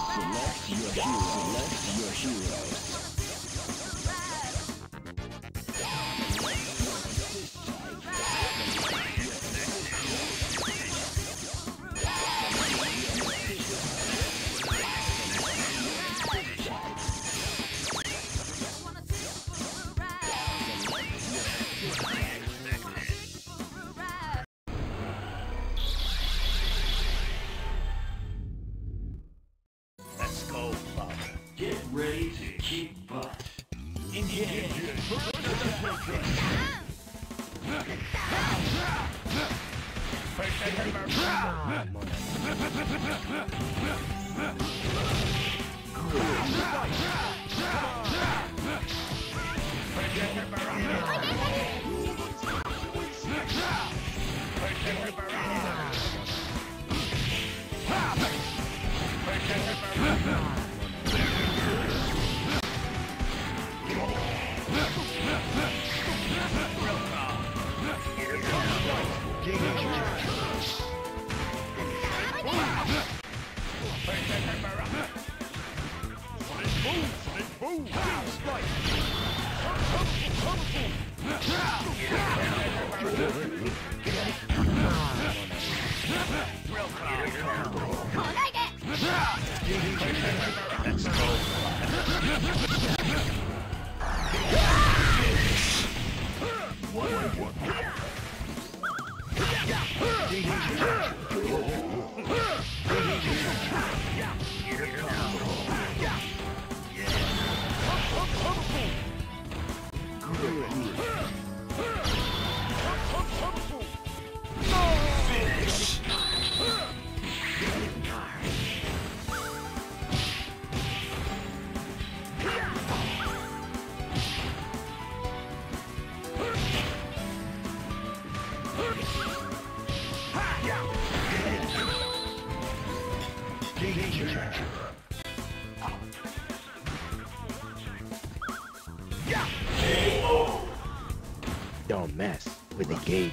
Select your hero. Select your heroes. Amen.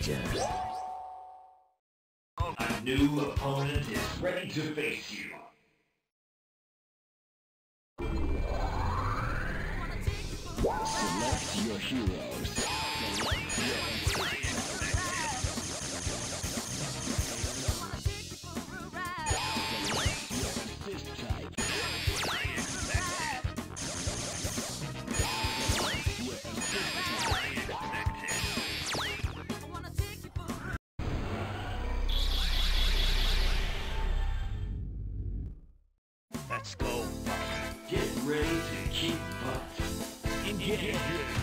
Rangers. yeah. yeah.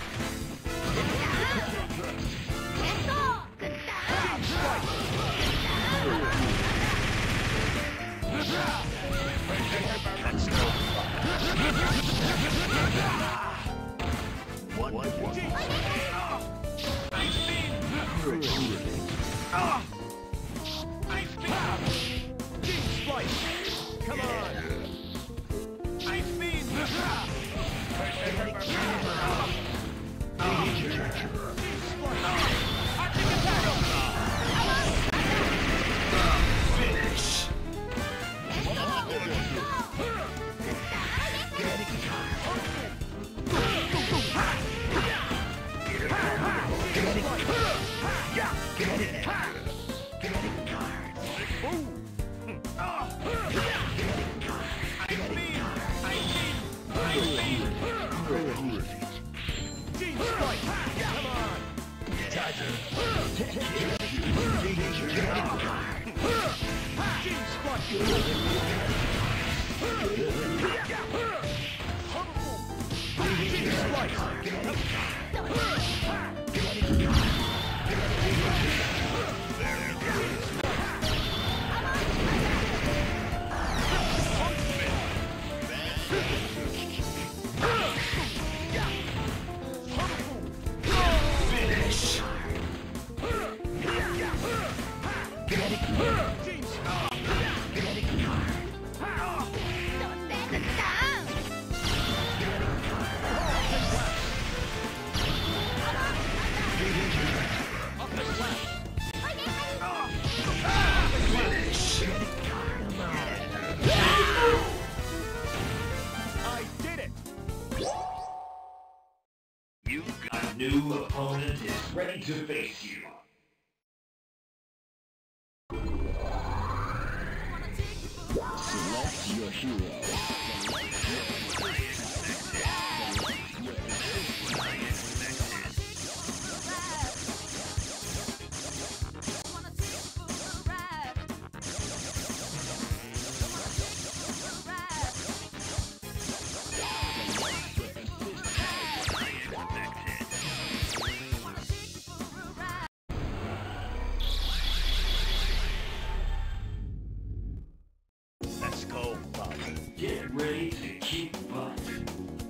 ready to kick butt.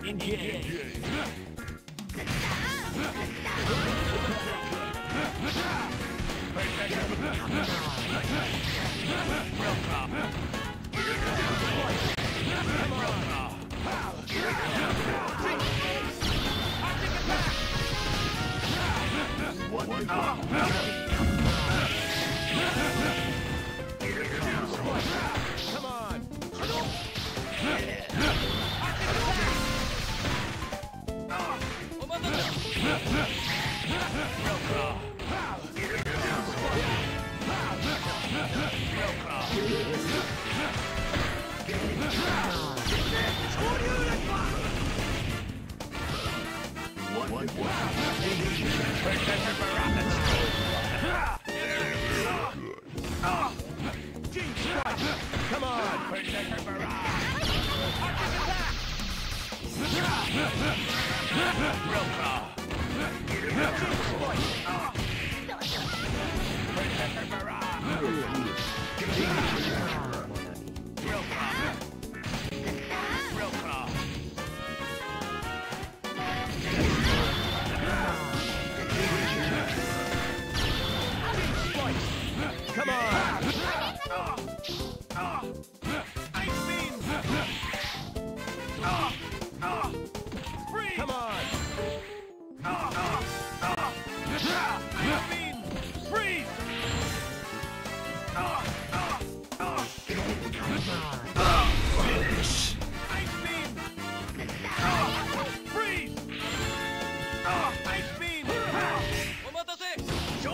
Engage. What the? Wow.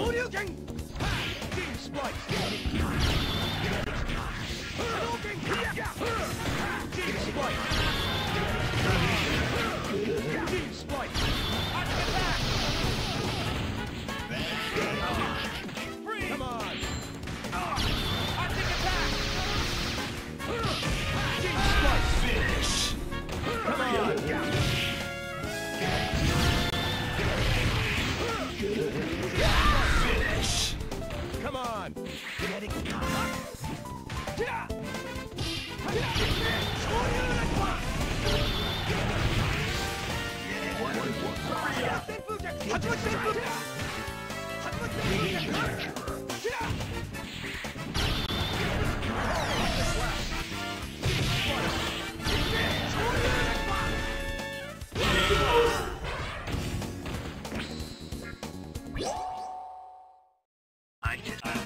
昇竜拳。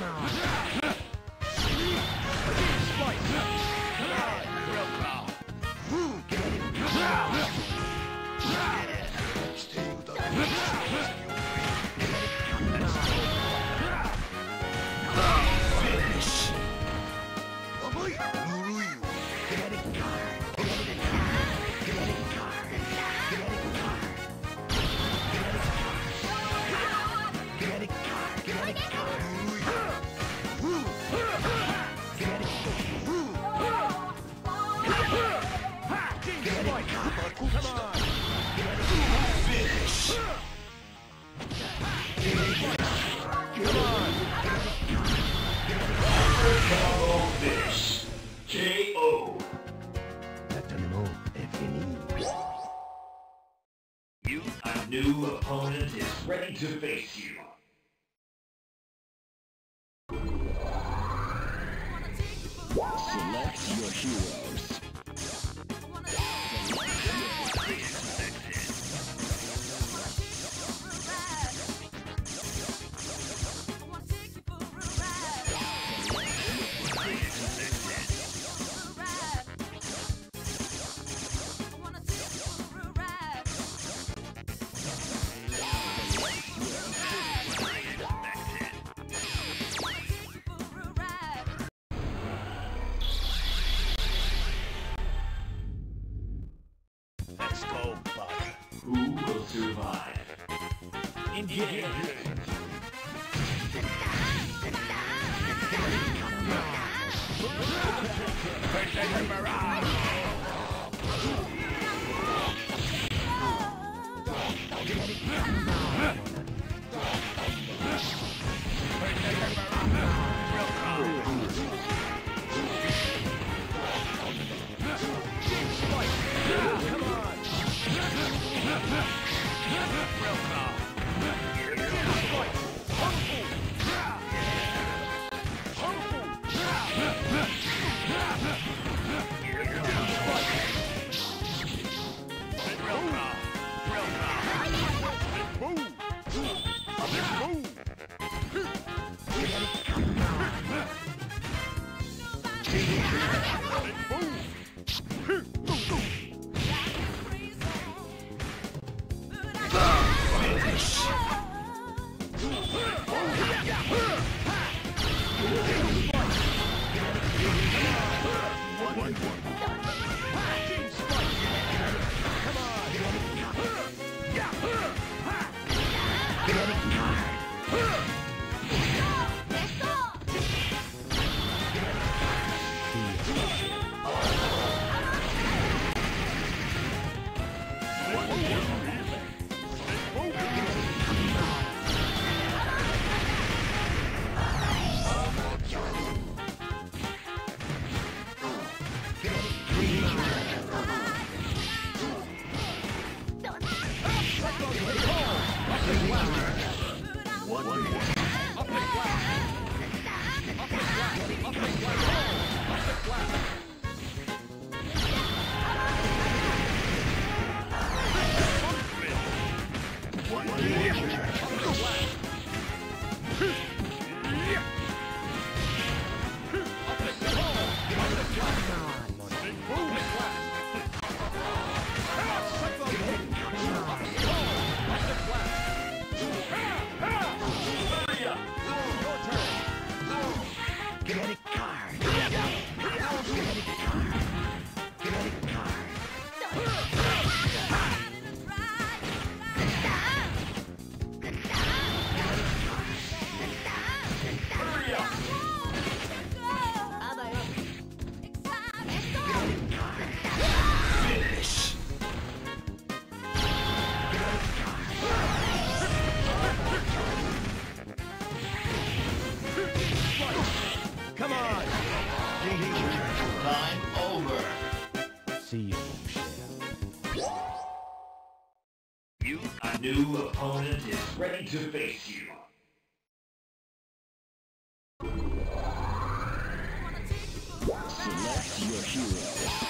now. to face you. Select your hero. Yeah. ready to face you. Select your hero.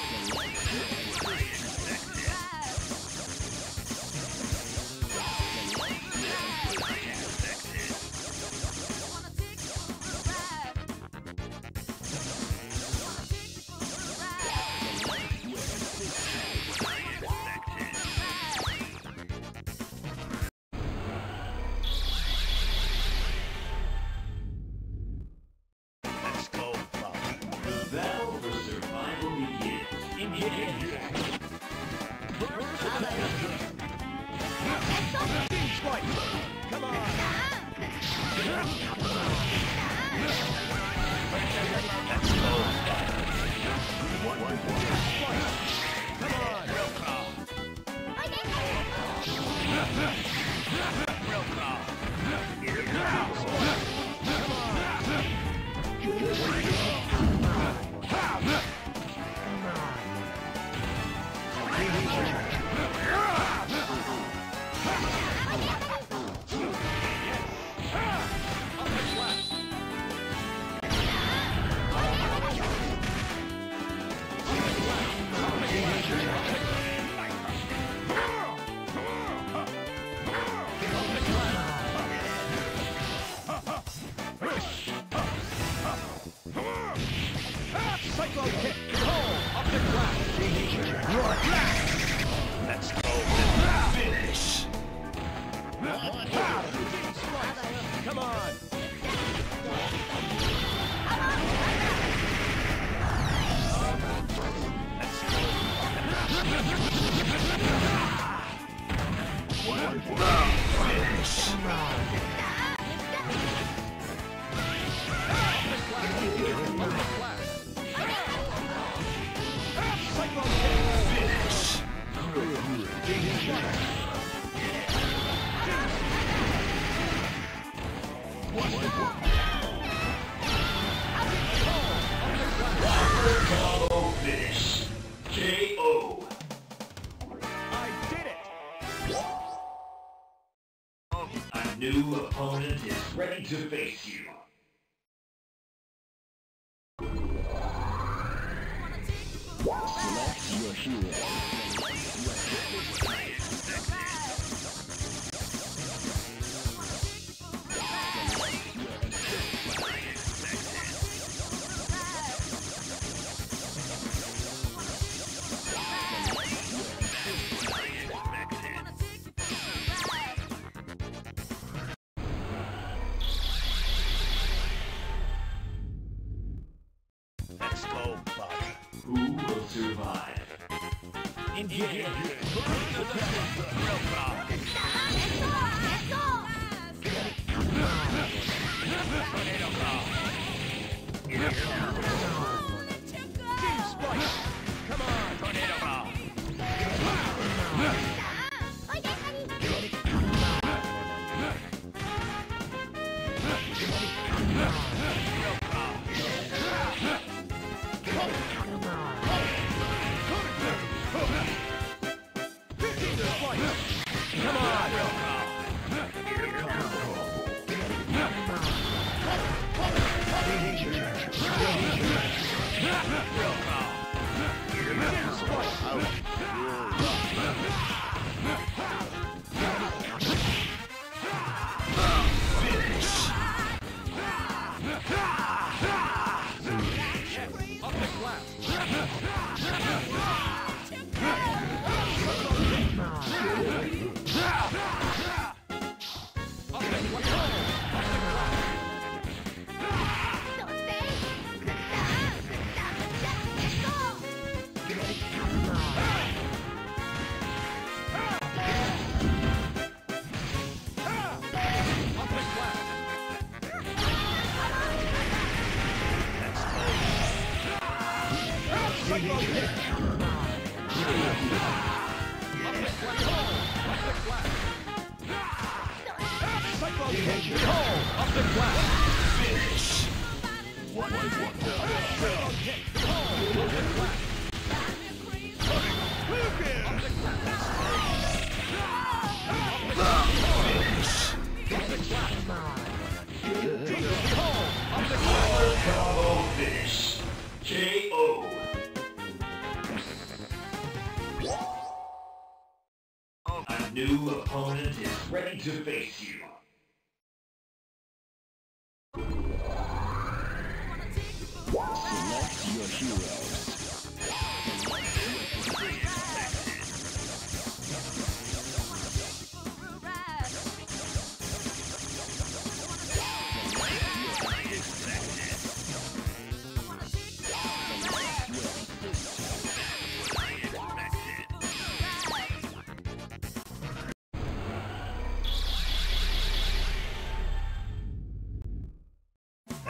Finish! to face you. Select your hero. yeah, yeah. yeah.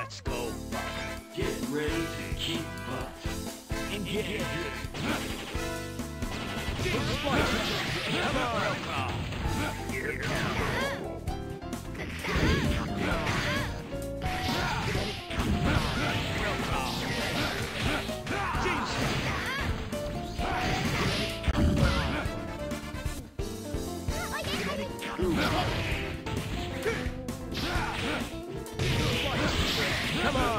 Let's go. Get ready to keep up. And get it. Come on. Here comes. Come on!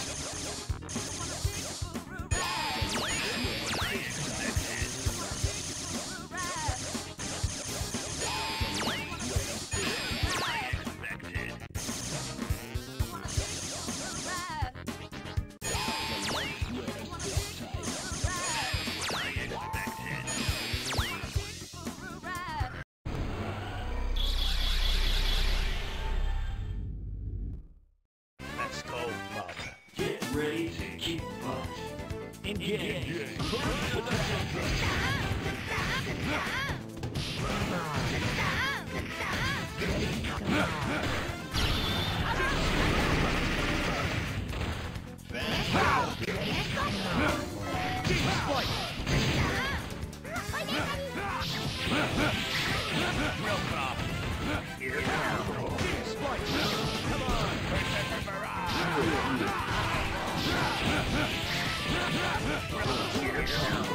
Yeah.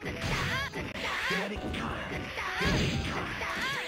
Get it, car. Get it, car.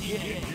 in.